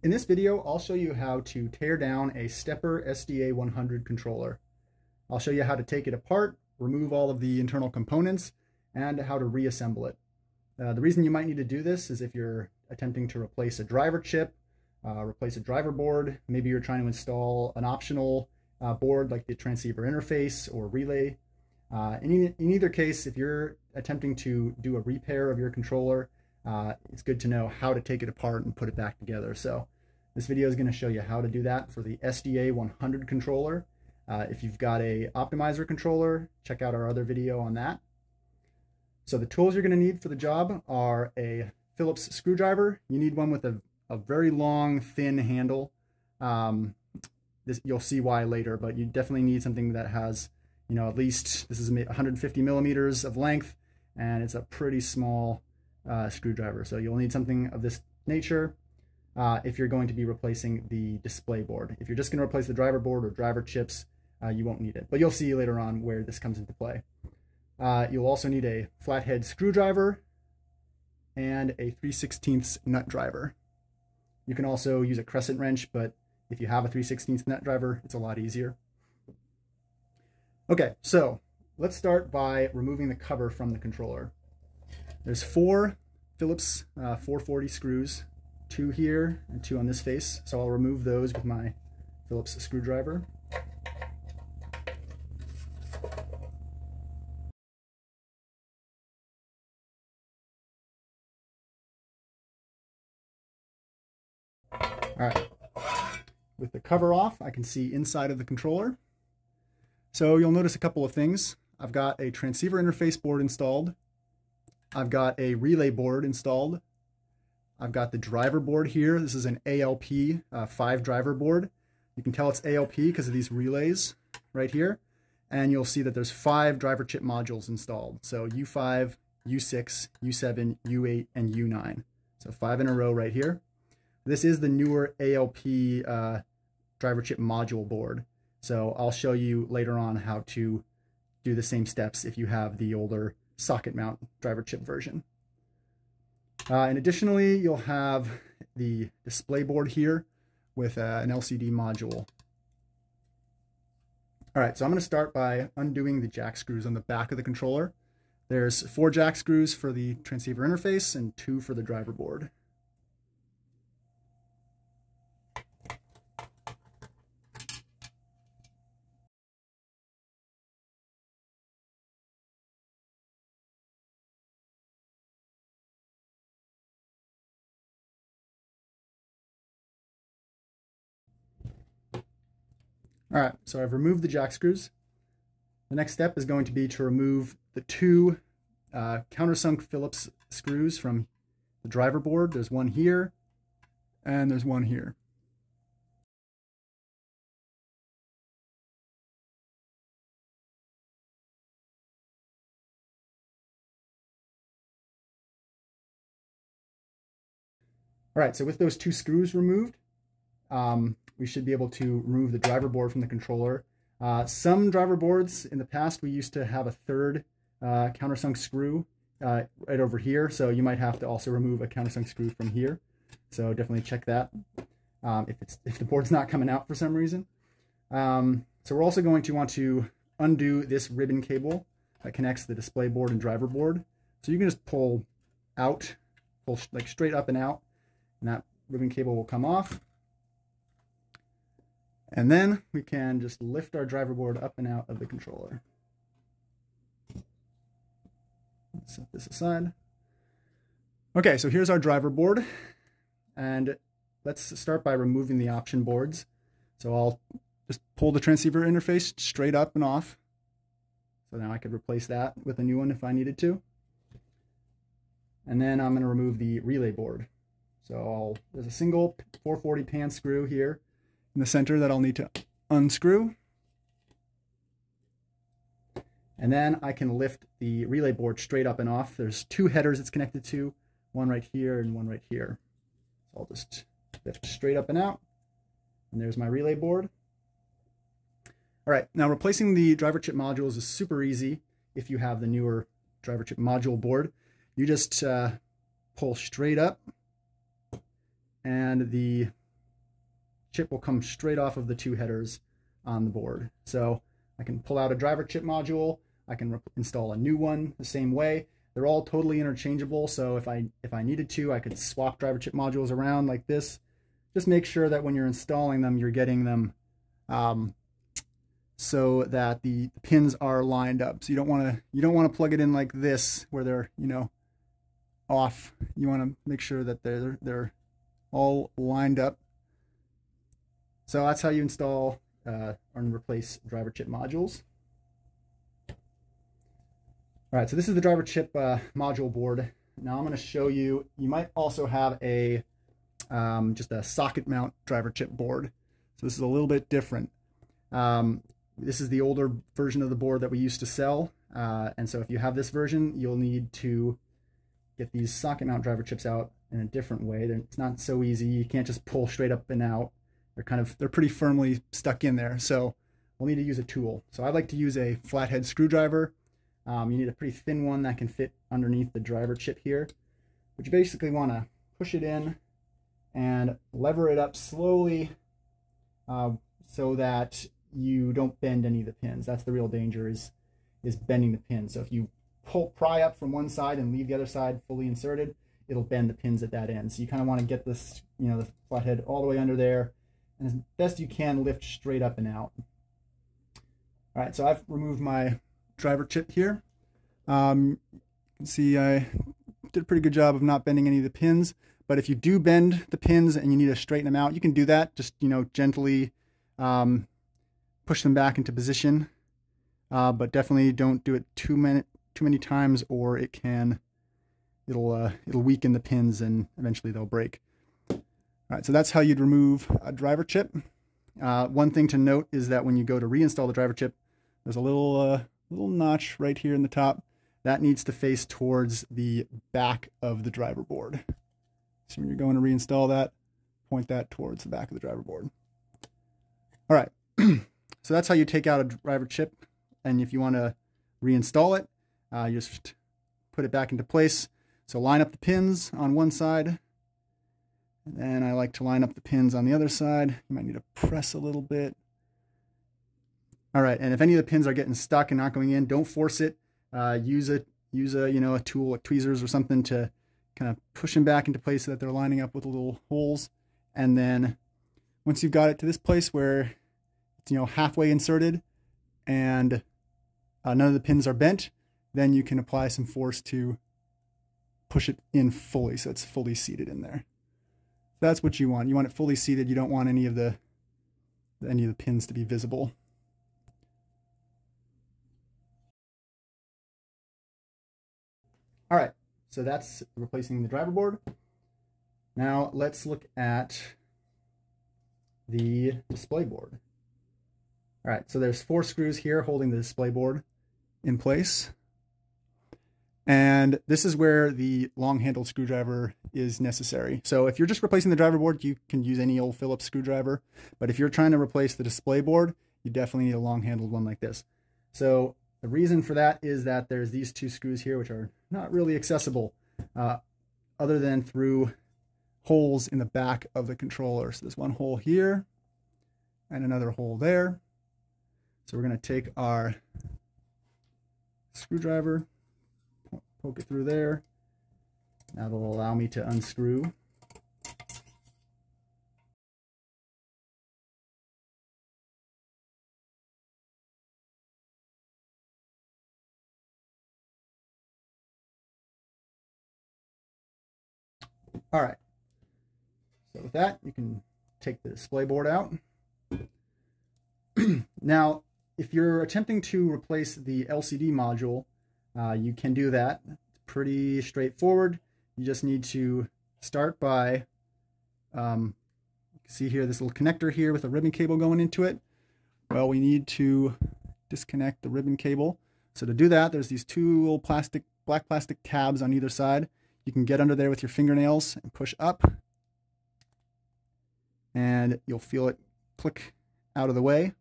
In this video, I'll show you how to tear down a SteppIR SDA100 controller. I'll show you how to take it apart, remove all of the internal components, and how to reassemble it. Uh, the reason you might need to do this is if you're attempting to replace a driver chip, uh, replace a driver board, maybe you're trying to install an optional uh, board like the transceiver interface or relay. Uh, in, in either case, if you're attempting to do a repair of your controller, uh, it's good to know how to take it apart and put it back together. So this video is going to show you how to do that for the SDA 100 controller. Uh, if you've got a optimizer controller, check out our other video on that. So the tools you're going to need for the job are a Phillips screwdriver. You need one with a, a very long, thin handle. Um, this, you'll see why later, but you definitely need something that has, you know, at least, this is 150 millimeters of length, and it's a pretty small uh, screwdriver. So you'll need something of this nature uh, if you're going to be replacing the display board. If you're just going to replace the driver board or driver chips, uh, you won't need it. But you'll see later on where this comes into play. Uh, you'll also need a flathead screwdriver and a 3 16 nut driver. You can also use a crescent wrench, but if you have a 3 16 nut driver, it's a lot easier. Okay, so let's start by removing the cover from the controller. There's four Phillips uh, 440 screws, two here and two on this face. So I'll remove those with my Phillips screwdriver. All right, with the cover off, I can see inside of the controller. So you'll notice a couple of things. I've got a transceiver interface board installed I've got a relay board installed. I've got the driver board here. This is an ALP uh, 5 driver board. You can tell it's ALP because of these relays right here. And you'll see that there's five driver chip modules installed. So U5, U6, U7, U8, and U9. So five in a row right here. This is the newer ALP uh, driver chip module board. So I'll show you later on how to do the same steps if you have the older socket mount driver chip version. Uh, and additionally, you'll have the display board here with uh, an LCD module. All right, so I'm going to start by undoing the jack screws on the back of the controller. There's four jack screws for the transceiver interface and two for the driver board. All right, so I've removed the jack screws. The next step is going to be to remove the two uh, countersunk Phillips screws from the driver board. There's one here, and there's one here. All right, so with those two screws removed, um, we should be able to remove the driver board from the controller. Uh, some driver boards in the past, we used to have a third uh, countersunk screw uh, right over here. So you might have to also remove a countersunk screw from here. So definitely check that um, if, it's, if the board's not coming out for some reason. Um, so we're also going to want to undo this ribbon cable that connects the display board and driver board. So you can just pull out, pull like straight up and out, and that ribbon cable will come off. And then we can just lift our driver board up and out of the controller. Set this aside. Okay, so here's our driver board. And let's start by removing the option boards. So I'll just pull the transceiver interface straight up and off. So now I could replace that with a new one if I needed to. And then I'm going to remove the relay board. So I'll, there's a single 440 pan screw here in the center that I'll need to unscrew. And then I can lift the relay board straight up and off. There's two headers it's connected to, one right here and one right here. So I'll just lift straight up and out. And there's my relay board. All right, now replacing the driver chip modules is super easy if you have the newer driver chip module board. You just uh, pull straight up and the chip will come straight off of the two headers on the board. So I can pull out a driver chip module, I can install a new one the same way. They're all totally interchangeable, so if I if I needed to, I could swap driver chip modules around like this. Just make sure that when you're installing them, you're getting them um, so that the pins are lined up. So you don't want to you don't want to plug it in like this where they're you know off. You want to make sure that they're they're all lined up. So that's how you install uh, and replace driver chip modules. All right, so this is the driver chip uh, module board. Now I'm going to show you, you might also have a um, just a socket mount driver chip board. So this is a little bit different. Um, this is the older version of the board that we used to sell. Uh, and so if you have this version, you'll need to get these socket mount driver chips out in a different way. It's not so easy. You can't just pull straight up and out. They're kind of, they're pretty firmly stuck in there. So we'll need to use a tool. So I like to use a flathead screwdriver. Um, you need a pretty thin one that can fit underneath the driver chip here. But you basically want to push it in and lever it up slowly uh, so that you don't bend any of the pins. That's the real danger is, is bending the pins. So if you pull, pry up from one side and leave the other side fully inserted, it'll bend the pins at that end. So you kind of want to get this, you know, the flathead all the way under there and as best you can lift straight up and out. All right, so I've removed my driver chip here. Um, you can see I did a pretty good job of not bending any of the pins, but if you do bend the pins and you need to straighten them out, you can do that. Just, you know, gently um, push them back into position, uh, but definitely don't do it too many too many times, or it can it'll uh, it'll weaken the pins and eventually they'll break. All right, so that's how you'd remove a driver chip. Uh, one thing to note is that when you go to reinstall the driver chip, there's a little uh, little notch right here in the top that needs to face towards the back of the driver board. So when you're going to reinstall that, point that towards the back of the driver board. All right. So that's how you take out a driver chip. And if you want to reinstall it, uh, you just put it back into place. So line up the pins on one side. And then I like to line up the pins on the other side. You might need to press a little bit. All right, and if any of the pins are getting stuck and not going in, don't force it. Uh, use a use a you know a tool like tweezers or something to kind of push them back into place so that they're lining up with the little holes. And then once you've got it to this place where it's you know halfway inserted and uh, none of the pins are bent, then you can apply some force to push it in fully so it's fully seated in there. That's what you want. You want it fully seated. You don't want any of the any of the pins to be visible. All right, so that's replacing the driver board. Now let's look at the display board. All right, so there's four screws here holding the display board in place. And this is where the long handled screwdriver is necessary. So if you're just replacing the driver board, you can use any old Phillips screwdriver. But if you're trying to replace the display board, you definitely need a long handled one like this. So the reason for that is that there's these two screws here, which are not really accessible uh, other than through holes in the back of the controller. So there's one hole here and another hole there. So we're going to take our screwdriver, poke it through there. That'll allow me to unscrew. All right. So with that, you can take the display board out. now, if you're attempting to replace the LCD module, uh, you can do that. It's pretty straightforward. You just need to start by, um, see here, this little connector here with a ribbon cable going into it. Well, we need to disconnect the ribbon cable. So to do that, there's these two little plastic, black plastic tabs on either side. You can get under there with your fingernails and push up. And you'll feel it click out of the way.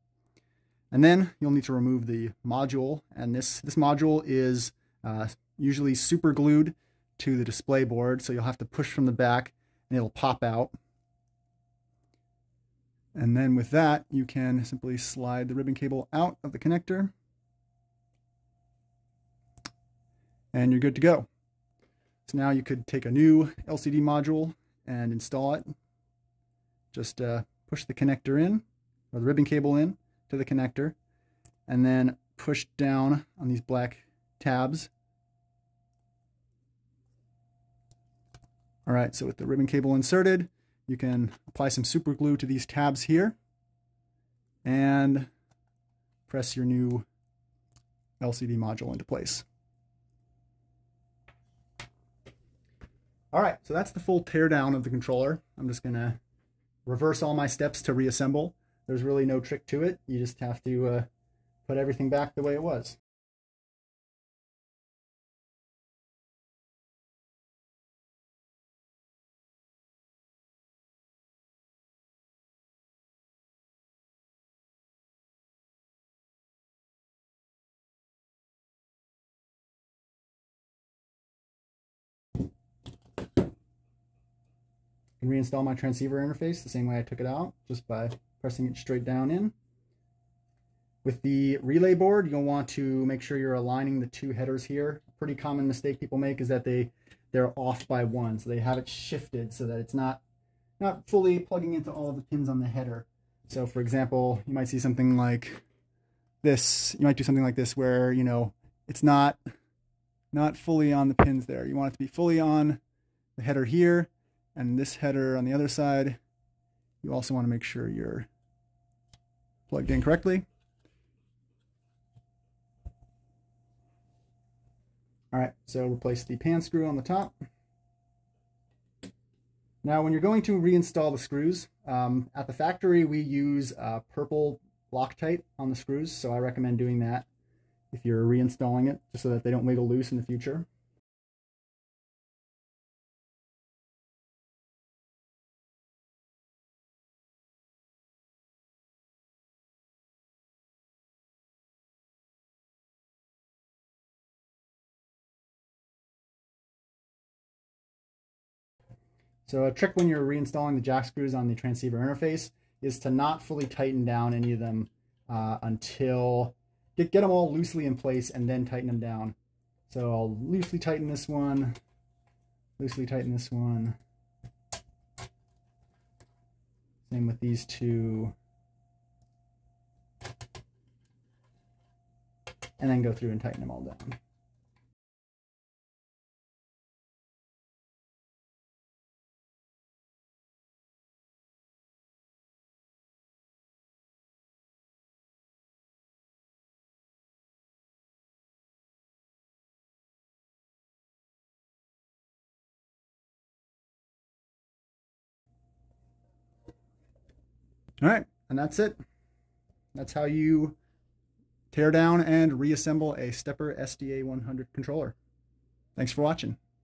And then you'll need to remove the module. And this, this module is uh, usually super glued to the display board. So you'll have to push from the back and it'll pop out. And then with that, you can simply slide the ribbon cable out of the connector and you're good to go. So now you could take a new LCD module and install it. Just uh, push the connector in, or the ribbon cable in to the connector, and then push down on these black tabs. All right, so with the ribbon cable inserted, you can apply some super glue to these tabs here and press your new LCD module into place. All right, so that's the full teardown of the controller. I'm just gonna reverse all my steps to reassemble. There's really no trick to it. You just have to uh, put everything back the way it was. can reinstall my transceiver interface the same way I took it out, just by pressing it straight down in. With the relay board, you'll want to make sure you're aligning the two headers here. A pretty common mistake people make is that they, they're off by one, so they have it shifted so that it's not, not fully plugging into all of the pins on the header. So for example, you might see something like this. You might do something like this where, you know, it's not, not fully on the pins there. You want it to be fully on the header here and this header on the other side, you also want to make sure you're plugged in correctly. All right, so replace the pan screw on the top. Now, when you're going to reinstall the screws, um, at the factory we use uh, purple Loctite on the screws, so I recommend doing that if you're reinstalling it, just so that they don't wiggle loose in the future. So a trick when you're reinstalling the jack screws on the transceiver interface is to not fully tighten down any of them uh, until, get, get them all loosely in place and then tighten them down. So I'll loosely tighten this one, loosely tighten this one. Same with these two. And then go through and tighten them all down. All right, and that's it. That's how you tear down and reassemble a SteppIR SDA 100 controller. Thanks for watching.